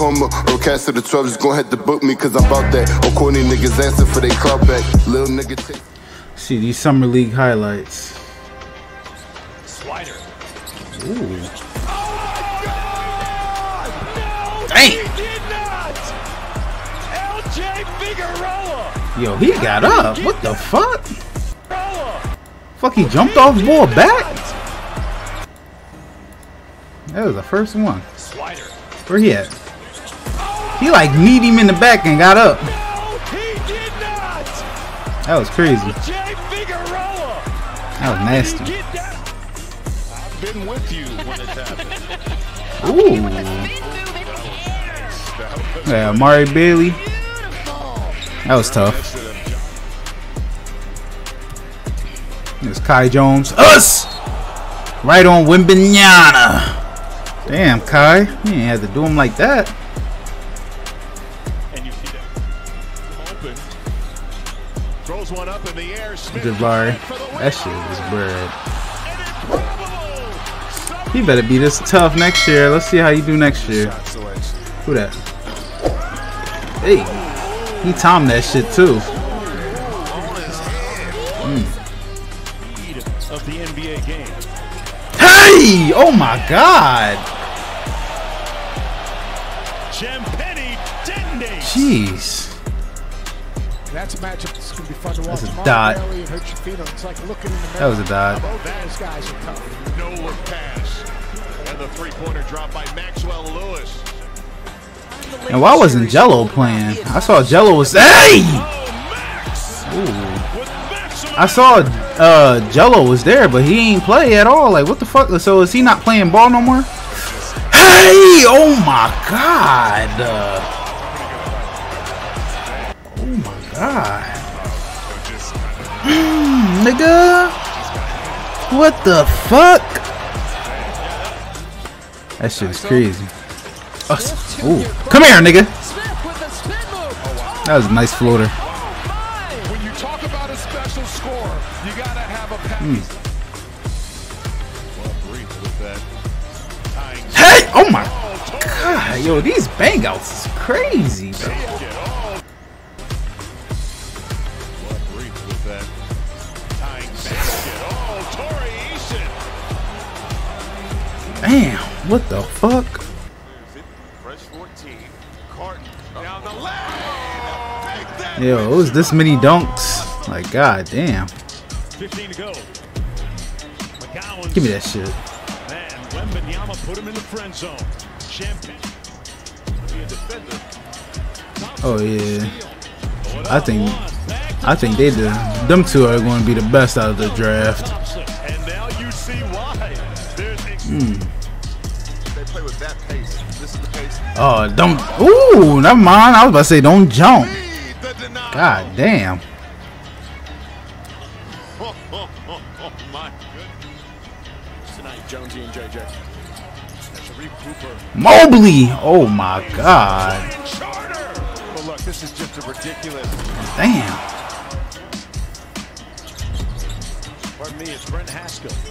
Coma or cast to the 12, just gon' have to book me cause I'm about that. Or corny niggas answer for they club back. Little nigga take. See these summer league highlights. Slider. Ooh. Oh he Dang. did not. LJ Figueroa. Yo, he got up. What the fuck? Figueroa. Fuck, he jumped off ball back? That was the first one. Slider. Where he at? He like kneed him in the back and got up. No, he did not. That was crazy. That was nasty. he get down? I've been with you when it's happened. Ooh. Yeah, Amari Bailey. That was tough. It's Kai Jones. Us! Right on Wembanyama. Damn, Kai. You ain't had to do him like that. Throws one up in the air. Jabari. for the win. That shit was bread. He better be this tough next year. Let's see how you do next year. Who that? Hey, he timed that shit too. Of the NBA game. Hey! Oh my god! Jeez. That's a matchup watch. That's a dot. That was a dot. No look pass. And the three pointer drop by Maxwell Lewis. And why wasn't Jello playing? I saw Jello was. Hey! Oh, Ooh. I saw uh, Jello was there, but he ain't play at all. Like, what the fuck? So is he not playing ball no more? Hey! Oh my god! Uh, oh my god! Mm, nigga, what the fuck? That shit is crazy. Ooh, come here, nigga. That was a nice floater. When you talk about a special score, you got to have a pass. Well, brief with that. Tying Hey! Oh my god, yo, these bang outs is crazy, bro. What the fuck? Fresh 14. Carton down the lane. Take that. Yo, it was this many dunks. Like, god damn. 15 to go. McGowan. Give me that shit. Oh yeah. I think I think they the them two are going to be the best out of the draft. And now you see why. There's that pace. This is the pace. Oh, don't. Ooh, never mind. I was about to say don't jump. God damn. Mobley. Oh my god. Damn.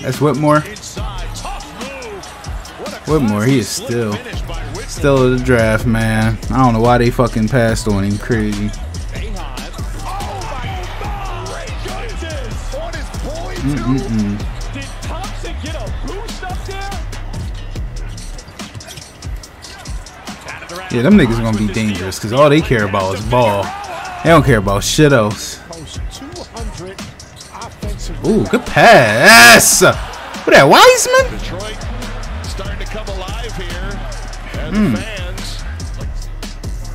That's Whitmore. Whitmore, he is still-. Still of the draft, man. I don't know why they fucking passed on him. Crazy. Yeah, them niggas gonna be dangerous because all they care about is ball. They don't care about shit else. Post 200 offensive. Ooh, good pass. What that, Wiseman? Detroit starting to come alive here. And Hmm. the fans,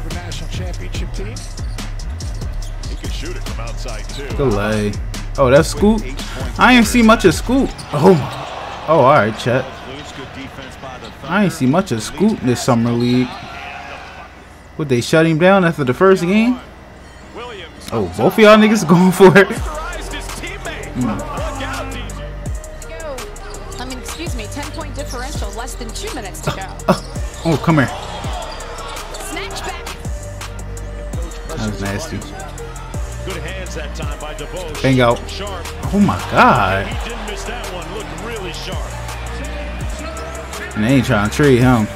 the national championship team. he can shoot it from outside too. Delay. Oh, that's Scoot. I ain't see much of Scoot. Oh, oh, all right, Chet. Loose, good defense by the I ain't see much of Scoot this summer league. Would they shut him down after the first game? Williams. Oh, both of y'all niggas going for it. Authorized 10 point differential, less than two minutes to go. Oh, come here. Snatch back. That was nasty. Good hands that time by DeVos. Bang out. Sharp. Oh my god. He didn't miss that one. Looked really sharp. And they ain't trying to trade him.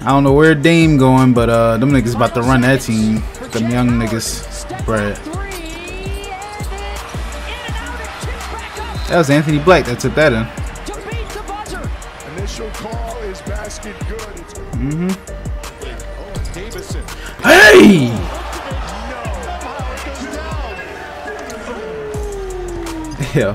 I don't know where Dame going, but uh, them niggas about to run that team. Them young niggas. Right. That was Anthony Black that took that in. Mm-hmm. oh, Hey! Yeah.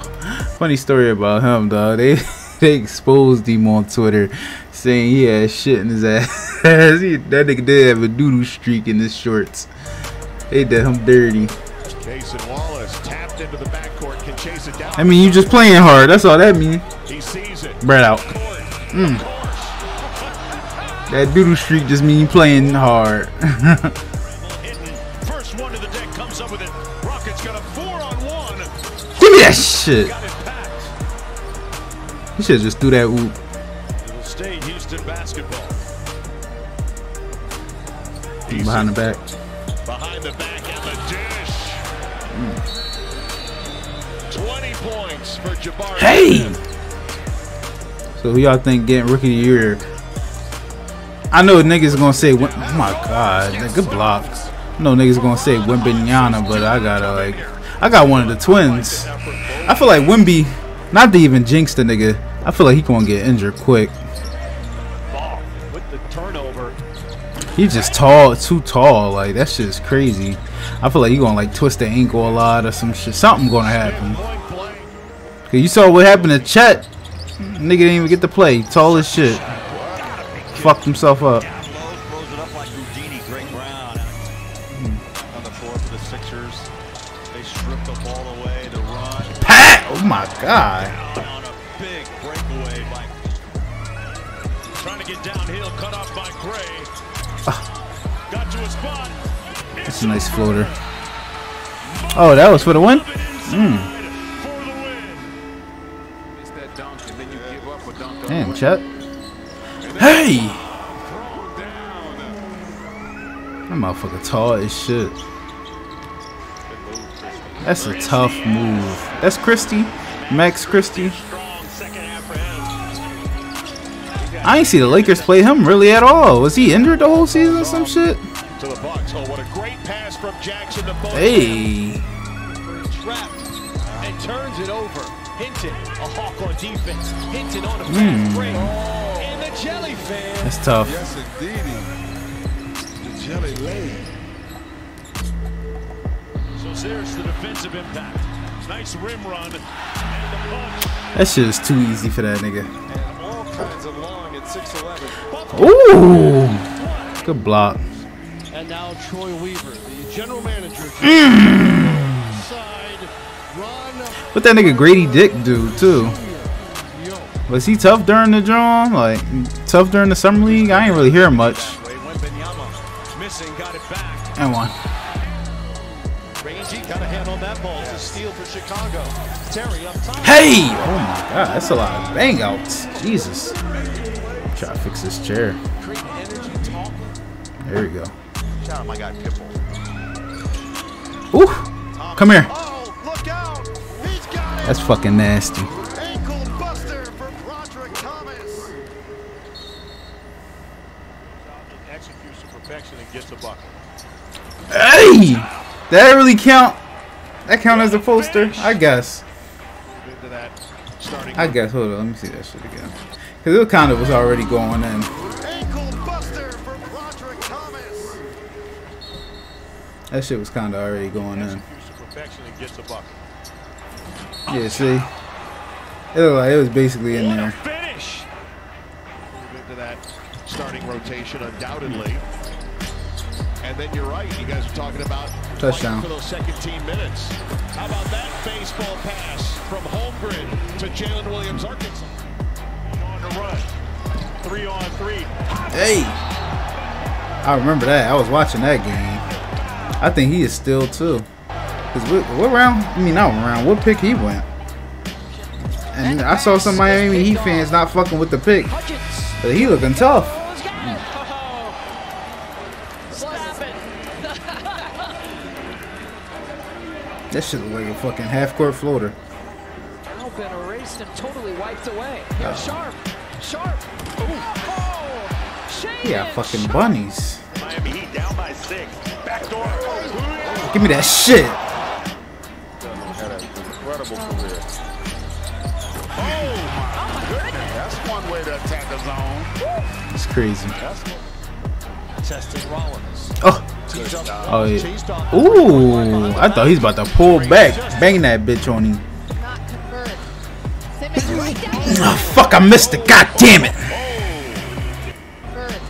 Funny story about him, dog. They they exposed him on Twitter, saying he had shit in his ass. He- that nigga did have a doodoo streak in his shorts. They did him dirty. Cason Wallace tapped into the backcourt, can chase it down. I mean, you just playing hard. That's all that mean. He sees it. Bread out. Court. That doodle streak just mean playing hard. First one to the deck comes up with it. Rockets got a four on one. Give me that shit. You should just do that oop. It'll stay Houston basketball. behind the back. Behind the back and the dish. 20 points for Jabari. Hey! So who y'all think getting rookie of the year? I know niggas gonna say, oh my god, good blocks. I know niggas gonna say Wembanyama, but I gotta like, I got one of the twins. I feel like Wimby, not to even jinx the nigga, I feel like he gonna get injured quick. He's just tall, too tall. Like that shit is crazy. I feel like he gonna like twist the ankle a lot or some shit. Something gonna happen. Cause you saw what happened to Chet. Nigga didn't even get to play. Tall as shit. Fucked himself up. Down low, throws it up like Houdini. Greg Brown on the floor for the Sixers. They strip the ball away. The run Pat! Oh my god. on a big breakaway by Trying to get downhill, cut off by Gray. Got to a spot. That's a nice floater. Oh, that was for the win? Mm. For the win. Miss that dunk and then you give up a dunk. on Damn. Chet. Hey! That motherfucker tall as shit. That's a tough move. That's Christie. Max Christie. Strong second half. I ain't see the Lakers play him really at all. Was he injured the whole season or some shit? To the Bucks. Oh, what a great pass from Jackson to. Hey. Trapped and turns it over. Hinton, a hawk on defense. Hinton on a hmm. fast break. And the jelly fan. That's tough. Yes, indeedy. The jelly lane. So there's the defensive impact. Nice rim run. And the punch. That shit is too easy for that nigga. And all kinds of long at 6'11. Ooh. Good block. And now Troy Weaver, the general manager. Side run. Hmm. What that nigga Grady Dick do too? Was he tough during the draw? Like tough during the summer league? I ain't really hear much. Way Wembanyama. Missing, got it back. And one. Rangy got a hand on that ball. It's steal for Chicago. Terry up top. Hey! Oh my god, that's a lot of bang outs. Jesus. Try to fix this chair. Create energy talk. There we go. shout out my guy Pitbull. Ooh. Come here. Gets fucking nasty. Hey! That really count? That count as a poster? I guess. Move into that starting. I guess. Hold on, let me see that shit again. Cause it kind of was already going in. Ankle buster for Broderick Thomas. That shit was kind of already going in. Executes to perfection and gets a bucket. Yeah, see? It looked like it was basically in there. finish. Move into that starting rotation undoubtedly. And then you're right. You guys are talking about Touchdown. for those second team minutes. How about that baseball pass from Holmgren to Jalen Williams, Arkansas? On the run. Three on three. Hey! I remember that. I was watching that game. I think he is still too. Cause what, what round? I mean, not round. What pick he went? And I saw some Miami Heat fans not fucking with the pick, but he looking tough. That shit look like a fucking half court floater. Now been erased and totally wiped away. Here's Sharp. Sharp. Oh! Yeah, fucking bunnies. Miami Heat down by six. Back door. Give me that shit. Way to attack a zone. It's crazy. Testing Rollins. Oh, oh yeah. Ooh, I thought he's about to pull back, bang that bitch on him. Not convert. Simmons right down. Oh, fuck, I missed it. God damn it. Convert.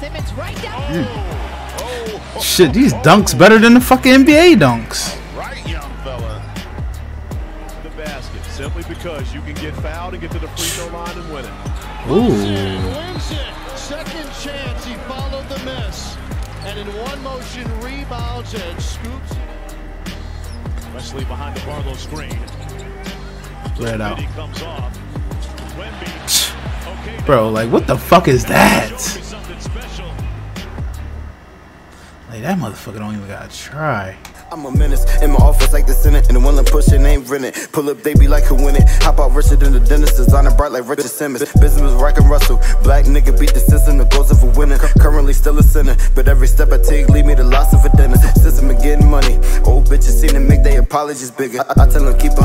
Simmons right down. Hmm. Shit, these dunks better than the fucking NBA dunks. Can get fouled and get to the free throw line and win it. Ooh. wins it. Second chance, he followed the miss. And in one motion, rebounds and scoops it. Wesley behind the Barlow screen. Red out. Comes off. Wemby. Okay, Bro, like, what the fuck is that? Like, that motherfucker don't even gotta try. I'm a menace in my office like the Senate, and the one that pushing ain't rented. Pull up, they be like who win it. Hop out richer than the dentist, designer bright like Richard Simmons. Business was rockin' Russell. Black nigga beat the system, the goals of a winner. Currently still a sinner, but every step I take lead me to loss of a dinner. System of getting money. Old bitches seem to make their apologies bigger. I, I tell them keep it